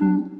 Mm-hmm.